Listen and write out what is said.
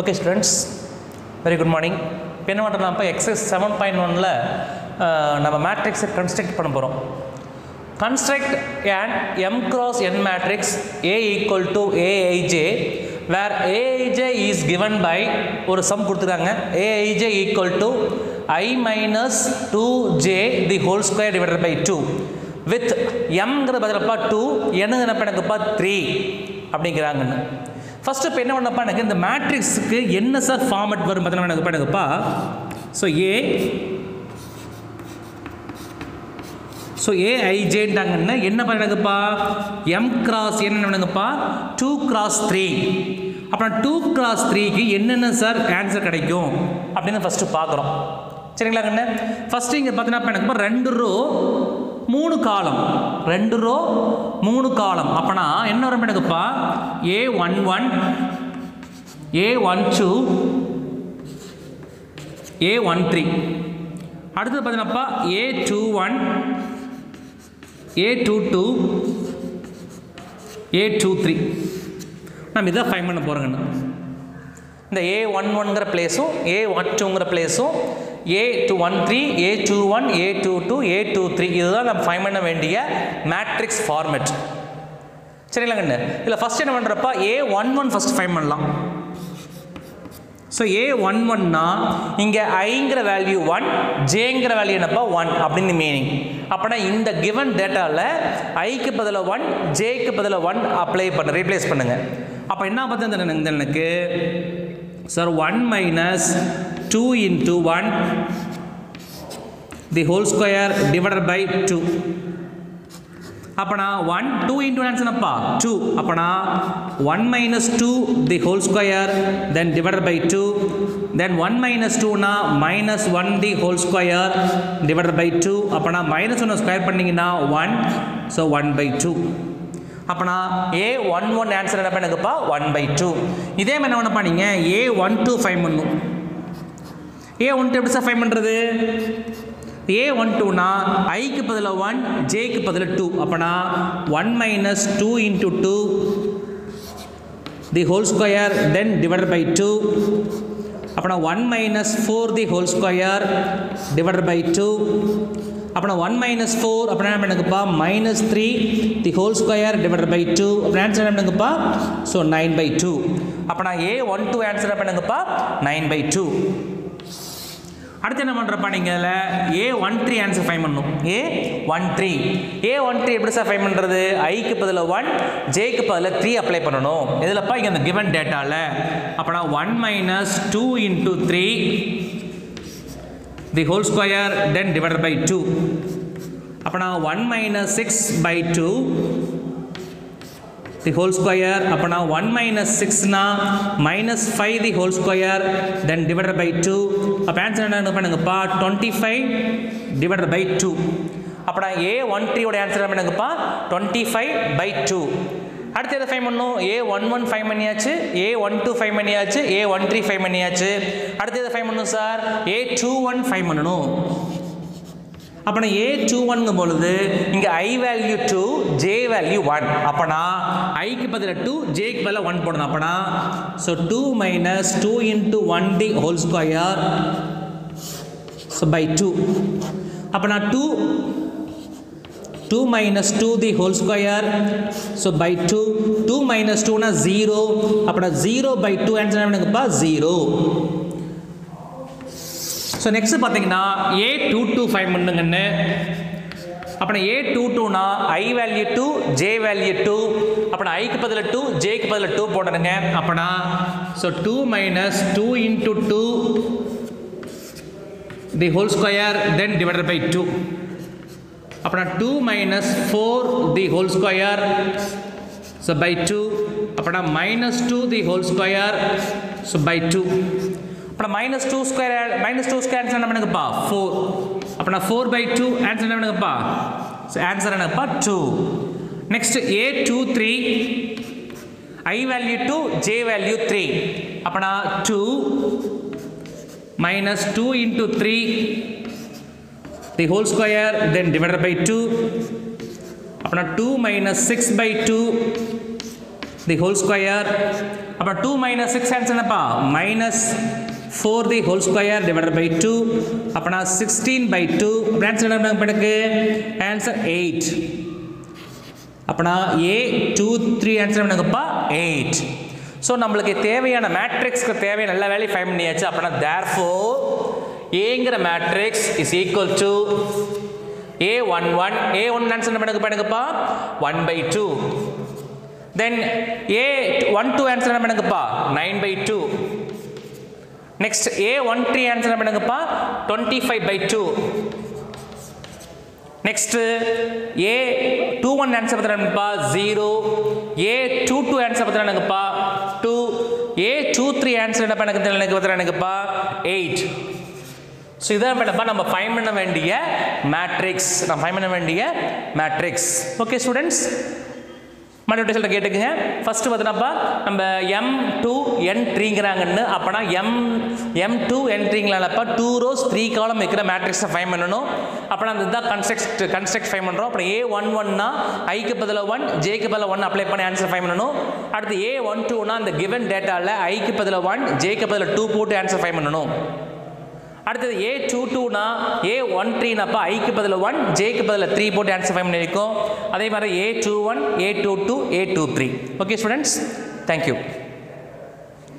Okay students very good morning இப்போ என்ன பண்ணுறோம் இப்போ எக்ஸஸ் செவன் பாயிண்ட் ஒனில் நம்ம மேட்ரிக்ஸை கன்ஸ்ட்ரக்ட் பண்ண போகிறோம் construct and M cross N matrix A equal to AIJ where AIJ is given by ஒரு சம் கொடுத்துருக்காங்க. AIJ equal to I minus two J the whole square divided by two with எம்ங்கிற பதிலப்பா two என்னங்கிறப்ப எனக்குப்பா three அப்படிங்கிறாங்கன்னு. First இப்போ என்ன பண்ணப்பா எனக்கு இந்த மேட்ரிக்ஸுக்கு என்ன சார் ஃபார்மட் வரும் பார்த்தீங்கன்னா எனக்குப்பா எனக்குப்பா ஸோ ஏ ஸோ ஏஐஜேன்ட்டாங்கன்னா என்ன பண்ணுங்கப்பா எம் கிராஸ் என்ன பண்ணுங்கப்பா? டூ கிராஸ் த்ரீ அப்புறம் டூ கிராஸ் த்ரீக்கு என்னென்ன சார் ஆன்சர் கிடைக்கும்? அப்படின்னு ஃபஸ்ட்டு பார்க்குறோம். சரிங்களா கண்ணு ஃபஸ்ட்டு இங்கே பார்த்தீங்கன்னா எனக்கு ரெண்டு ரோ மூணு காலம். ரெண்டு ரோ மூணு காலம். அப்போனா என்ன வரும் எனக்குப்பா A one one A one two A one three அடுத்தது பார்த்தீங்கன்னாப்பா A two one A two two A two three நம்ம இதை ஃபைன் பண்ண போகிறோங்கண்ணா இந்த ஏ ஒன் ஒன்கிற பிளேஸும் ஏ ஒன் டூங்கிற பிளேஸும் A two one three A two one A two two A two three இதுதான் நம்ம ஃபைன் பண்ண வேண்டிய மேட்ரிக்ஸ் ஃபார்மெட் சரிங்களா இல்லை இதில் ஃபஸ்ட் என்ன பண்ணுறப்ப A one one first find பண்ணலாம். ஸோ ஏ ஒன் ஒன்னா இங்கே ஐங்கிற வேல்யூ ஒன் ஜேங்கிற வேல்யூ என்னப்பா ஒன் அப்படின்னு மீனிங் அப்படின்னா இந்த கிவன் டேட்டாவில் ஐக்கு பதிலாக ஒன் ஜேக்கு பதிலாக ஒன் அப்ளை பண்ண ரீப்ளேஸ் பண்ணுங்கள் அப்போ என்ன பார்த்தா இந்த எனக்கு sir one minus two into one the whole square divided by two அப்பனா ஒன் டூ இன்டூ ஆன்சர்னப்பா டூ அப்பனா one minus two the whole square then by by two then one minus நா minus one the whole square divided by two அப்பனா minus ஒன்று square பண்ணிங்கன்னா one so one by two அப்பனா A one one answer என்ன பண்ணுங்கப்பா one by two இதே மாதிரி என்ன பண்ணப்பா நீங்கள் ஏ ஒன் டூ ஃபைவ் பண்ணும் ஏ ஒன் டூ எப்படி சார் ஃபைன் பண்ணுறது ஏ ஒன் டூனா ஐக்கு பதில் ஒன் ஜேக்கு பதில் டூ அப்போனா one minus two into two the whole square then divided by two அப்போனா one minus four the whole square divided by two அப்படின்னா ஒன் மைனஸ் ஃபோர் அப்படின்னா என்ன பண்ணுங்கப்பா? Minus three the whole square divide by two அப்படின்னா answer என்ன பண்ணுங்கப்பா? So nine by two அப்போனா ஏ one two answer பண்ணுங்கப்பா? நைன் பை டூ அடுத்து என்ன பண்ணுறப்பா நீங்கள் இதில்? A one three answer find பண்ணணும் A one three A one three எப்படி சார் ஃபைன் பண்ணுறது ஐக்கு பதில் ஒன் ஜேக்கு பதில் த்ரீ அப்ளை பண்ணணும். இதில்ப்பா இங்கே அந்த கிவன் டேட்டாவில் அப்போனா one minus two into three the whole square then divided by two அப்போனா one minus six by two the whole square அப்போனா one minus சிக்ஸ்னா minus five the whole square then divided by two அப்போ answer என்ன பண்ணுங்கப்பா twenty five divided by two அப்போனா ஏ one த்ரீயோட answer என்ன பண்ணுங்கப்பா twenty five by two அடுத்து எதை ஃபைவ் பண்ணணும்? ஏ ஒன் ஒன் ஃபைவ் பண்ணியாச்சு ஏ ஒன் டூ ஃபைவ் பண்ணியாச்சு ஏ ஒன் த்ரீ ஃபைவ் பண்ணியாச்சு. அடுத்து எதை ஃபைவ் பண்ணணும் சார் ஏ டூ ஒன் ஃபைவ் பண்ணணும். அப்போனா ஏ டூ ஒன்னுங்கும் பொழுது இங்கே I value two J value one அப்போனா ஐக்கு பதிலாக டூ ஜேக்கு பதிலாக ஒன் போடணும். அப்போனா so two minus two into one the whole square so by two அப்போனா two two minus two the whole square so by two two minus டூனா zero அப்போனா ஜீரோ பை டூ ஆன்சர் என்னங்கப்பா zero so next பார்த்தீங்கன்னா A two two five பண்ணுங்கன்னு அப்புறம் ஏ two டூனா I value two J value two அப்புறம் ஐக்கு பதில் டூ ஜேக்கு பதில் டூ போடணுங்க. அப்போனா so two minus two into two the whole square then divided by two அப்புறம் two minus four the whole square so by two அப்புறம் minus two the whole square so by two அப்புறம் minus two square minus two square answer என்ன பண்ணுங்கப்பா? Four அப்புறம் four by two answer என்ன பண்ணுங்கப்பா? Answer என்னப்பா two next A two three I value two J value three அப்போனா two minus two into three the whole square then divider by two அப்புறம் two minus six by two the whole square அப்புறம் two minus six answer என்னப்பா? Minus four the whole square divided by two அப்போனா sixteen by two answer என்ன பண்ணுக்கு? Answer eight அப்போனா ஏ two three answer பண்ணுங்கப்பா eight so நம்மளுக்கு தேவையான மேட்ரிக்ஸ்க்கு தேவையான நல்ல வேலையை ஃபைன் பண்ணியாச்சு. அப்படின்னா தேர் ஃபோர் ஏங்கிற matrix is equal to A one one A one answer பண்ணுங்க பண்ணுங்கப்பா one by? Two then A one two answer என்ன பண்ணுங்கப்பா nine by two next A one three answer பண்ணுங்கப்பா twenty five by two next A two one answer பார்த்துறாங்கப்பா zero A two two answer பார்த்துறானுங்கப்பா two A two three answer என்ன பண்ண எனக்கு பார்த்துறானுங்கப்பா eight so இதான் பண்ணப்பா நம்ம find பண்ண வேண்டிய மேட்ரிக்ஸ் நம்ம find பண்ண வேண்டிய மேட்ரிக்ஸ் ஓகே ஸ்டூடெண்ட்ஸ் மறுபடியும் சொல்ல கேட்டுக்குங்க. ஃபஸ்ட்டு பார்த்தீங்கன்னாப்பா நம்ம எம் டூ என் த்ரீங்கிறாங்கன்னு அப்போனா எம் எம் டூ என் த்ரீங்களாப்பா டூ ரோஸ் த்ரீ காலம் வைக்கிற மேட்ரிக்ஸை ஃபைன் பண்ணணும். அப்போனா அந்த இதுதான் கன்ஸ்ட்ரக்ட் கன்ஸ்ட்ரக்ட் ஃபைன் பண்ணுறோம் அப்புறம் ஏ ஒன் ஒன்னா ஐக்கு பதில் ஒன் ஜேக்கு பதில் ஒன் அப்ளை பண்ணி ஆன்சர் ஃபைன் பண்ணணும். அடுத்து ஏ ஒன் டூனா அந்த கிவன் டேட்டாவில் ஐக்கு பதில் ஒன் ஜேக்கு பதில் டூ போட்டு ஆன்சர் ஃபைன் பண்ணணும். அடுத்தது ஏ டூ டூனா ஏ ஒன் த்ரீனாப்பா ஐக்கு பதில் ஒன் ஜேக்கு பதில் த்ரீ போட்டு ஆன்சர் ஃபைவ் பண்ணியிருக்கோம். அதே மாதிரி A two one A two two A two three okay students thank you